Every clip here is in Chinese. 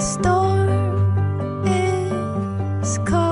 storm is coming.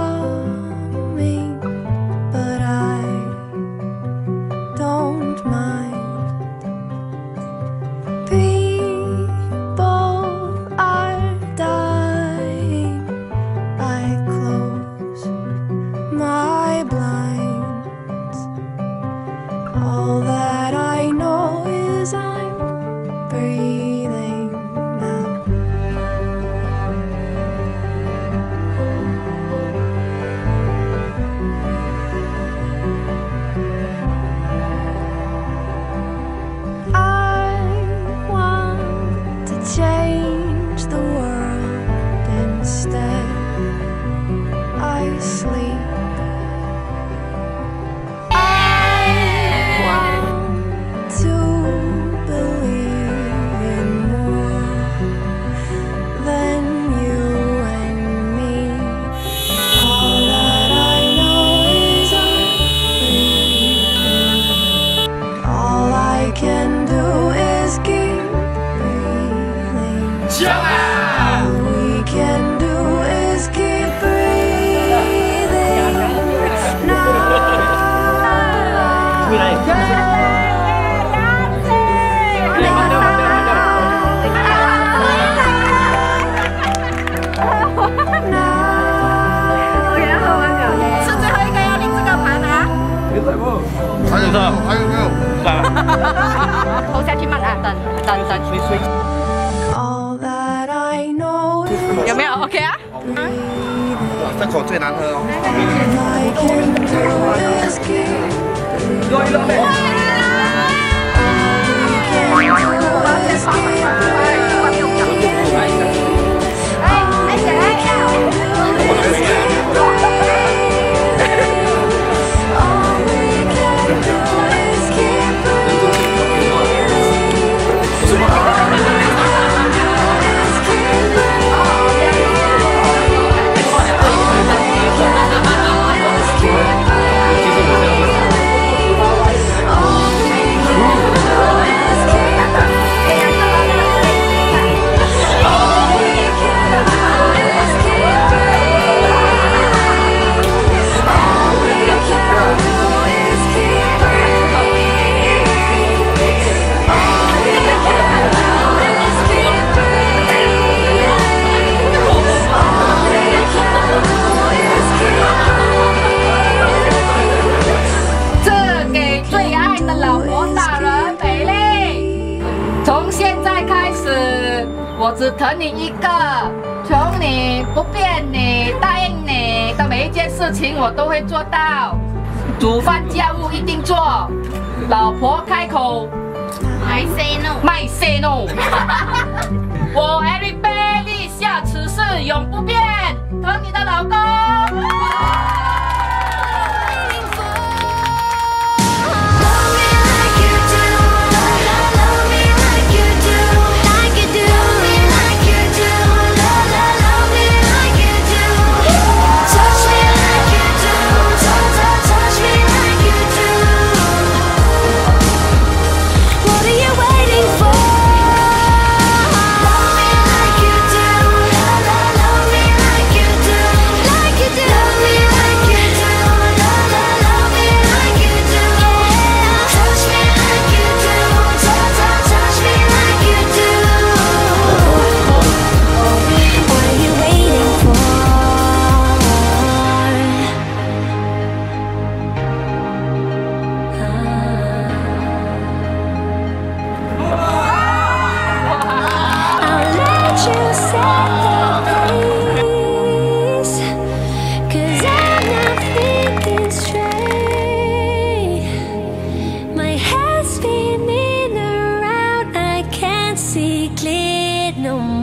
还有没有？还有没有？投下去慢啊，等等等有没有？OK 啊？这口最难喝哦。只疼你一个，宠你不变你，答应你的每一件事情我都会做到。煮饭家务一定做，老婆开口，I say no，卖 say no。我 everybody 下此事永不变，疼你的老公。no more.